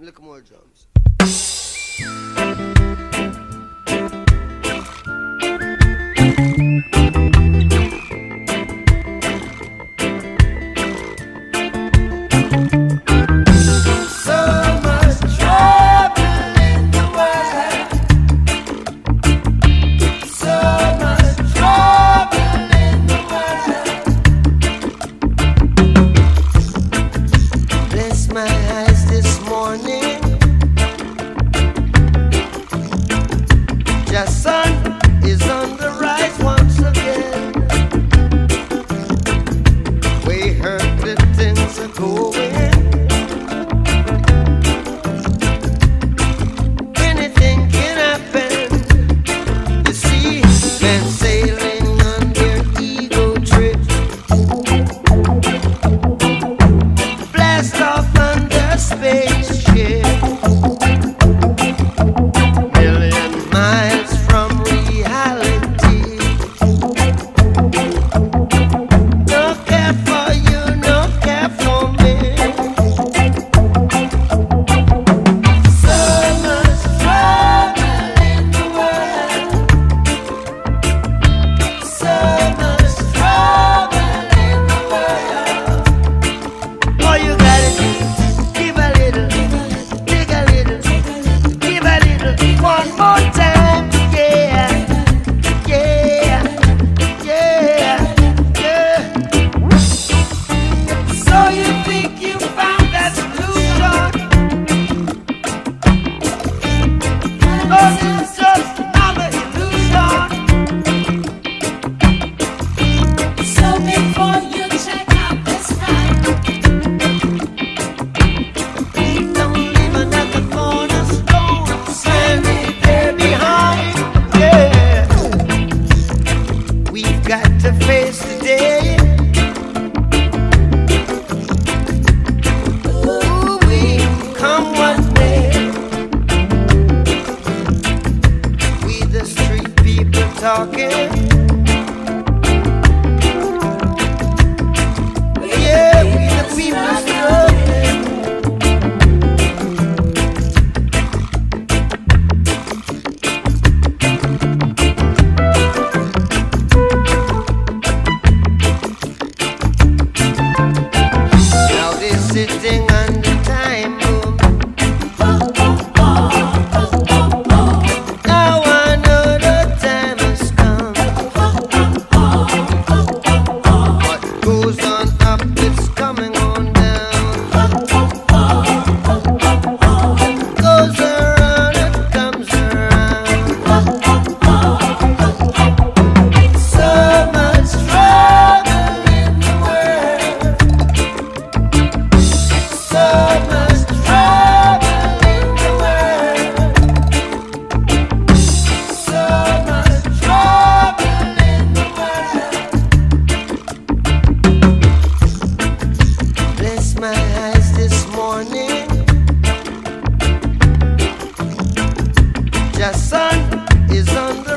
Look more drums. this morning. The sun is on. this morning. Your sun is on